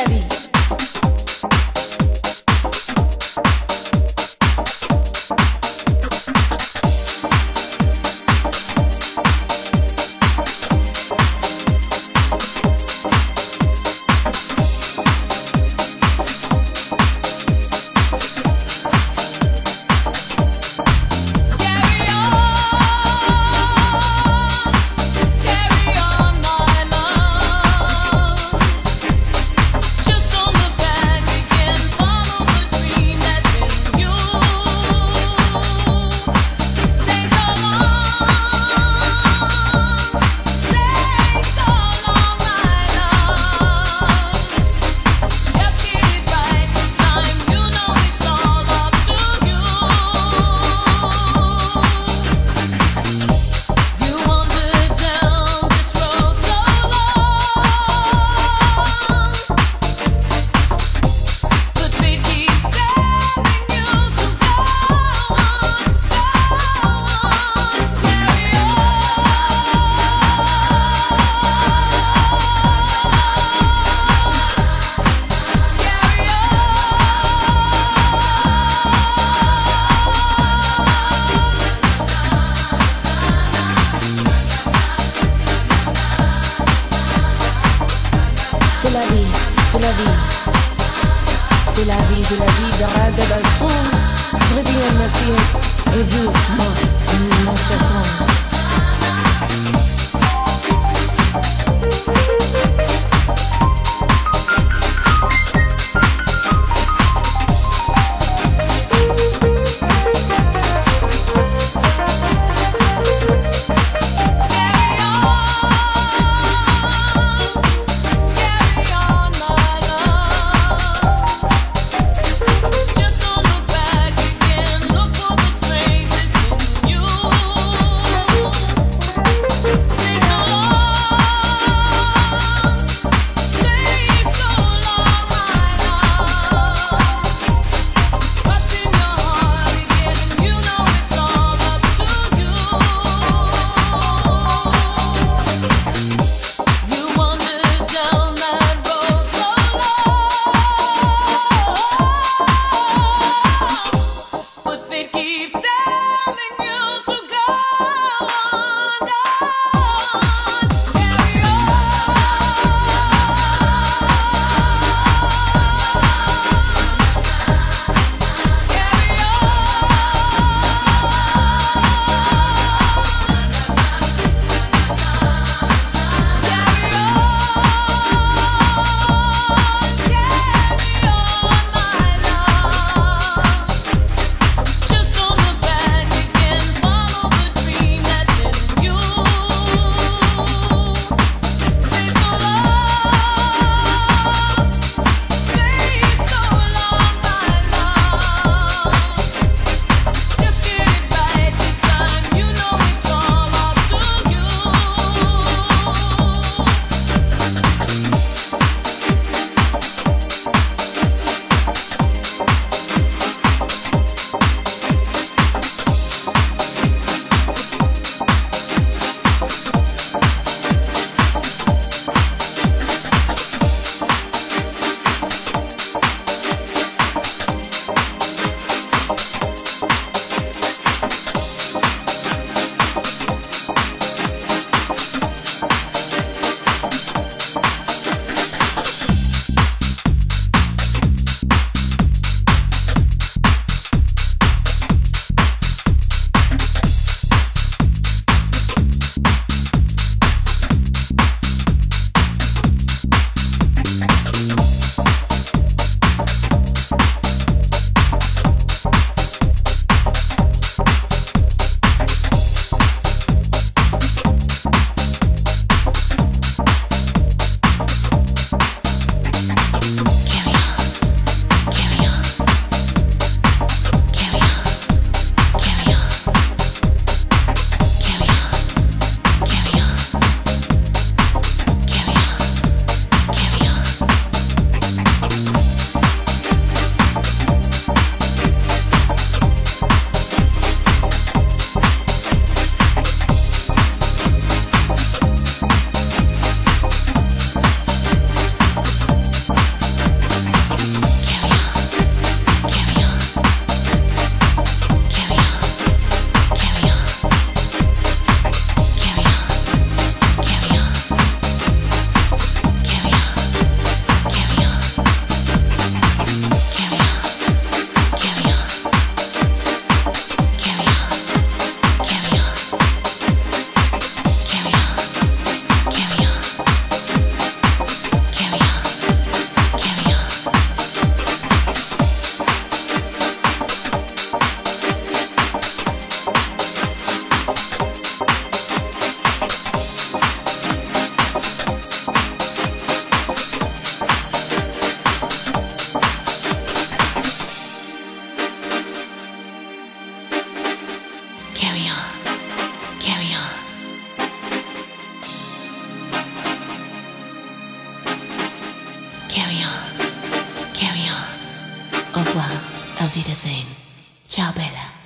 Levy. C'est la vie, c'est la vie. C'est la vie de la vie d'Arad Très bien, merci. Et vous, moi, mon cher sang. Carry on, carry on. Au revoir, auf Wiedersehen. Ciao, Bella.